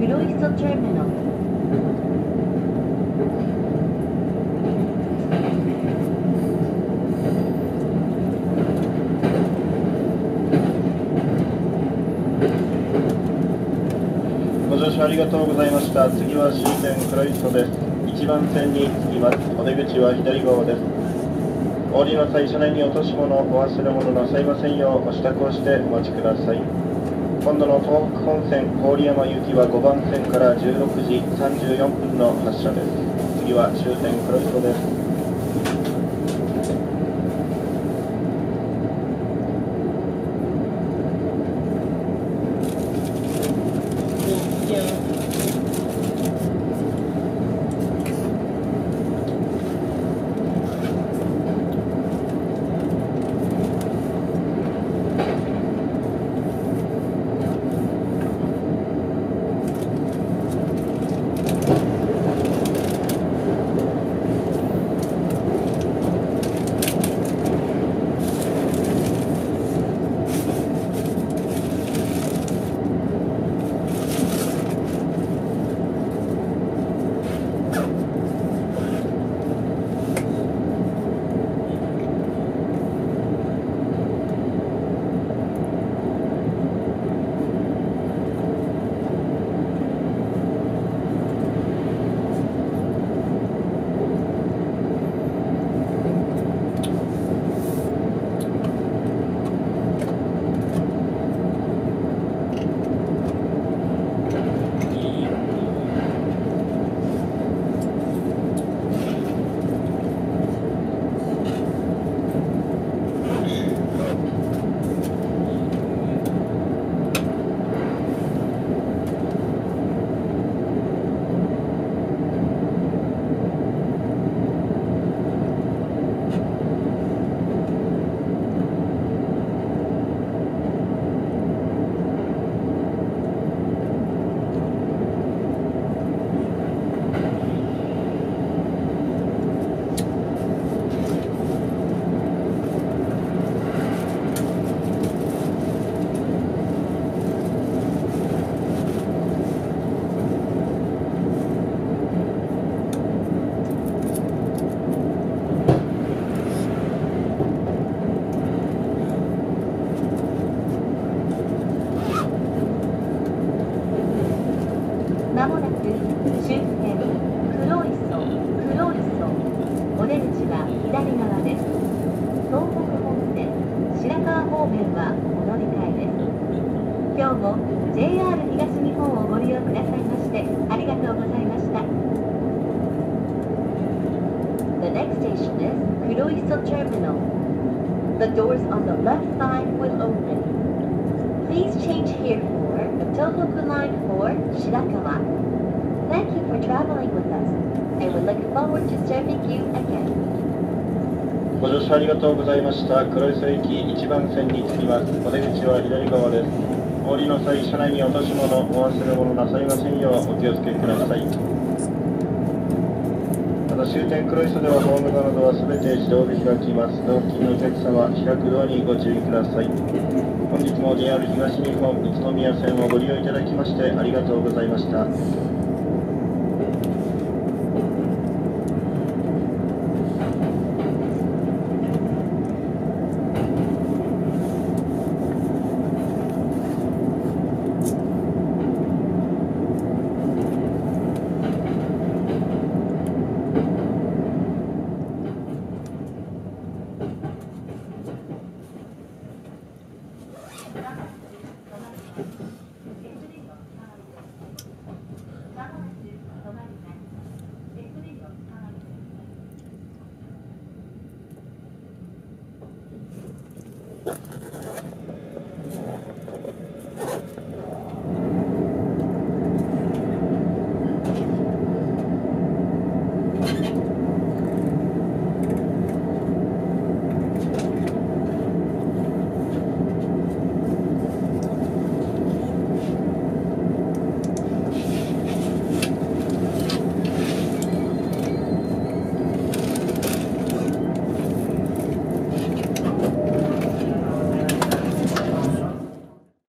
Isle Terminal. ご乗車ありがとうございました。次は終点クライストです。1番線に着きます。お出口は左側です。降りの際、車内に落とし物、お忘れ物なさいませんよう、お支度をしてお待ちください。今度の東北本線郡山行きは5番線から16時34分の発車です。次は終点黒磯です。まもなく終点黒磯黒磯お出口は左側です東北本線白川方面はお乗り換えです今日も JR 東日本をご利用くださいましてありがとうございました The next station is Kuroiso Terminal. The doors on the left side will open. Please change here for the for Shirakawa. Thank you for traveling with us, and we look forward to serving you again. ご乗車ありがとうございました。黒磯駅1番線に着きます。お出口は左側です。降りの際、車内に落とし物、お忘れ物なさいませんようお気をつけください。の終点黒磯ではホーム側のドアすべて自動で開きます。同付近のお客様、開くようにご注意ください。本日も JR 東日本宇都宮線をご利用いただきましてありがとうございました。